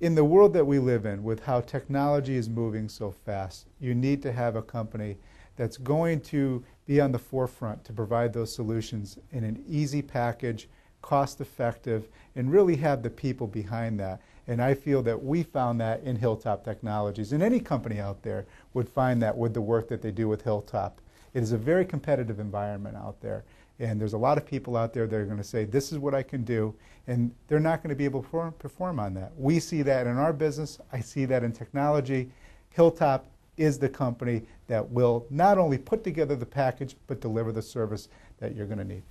in the world that we live in, with how technology is moving so fast, you need to have a company that's going to be on the forefront to provide those solutions in an easy package, cost effective, and really have the people behind that. And I feel that we found that in Hilltop Technologies. And any company out there would find that with the work that they do with Hilltop. It is a very competitive environment out there. And there's a lot of people out there that are going to say, this is what I can do. And they're not going to be able to perform, on that. We see that in our business. I see that in technology. Hilltop is the company that will not only put together the package, but deliver the service that you're going to need.